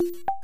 you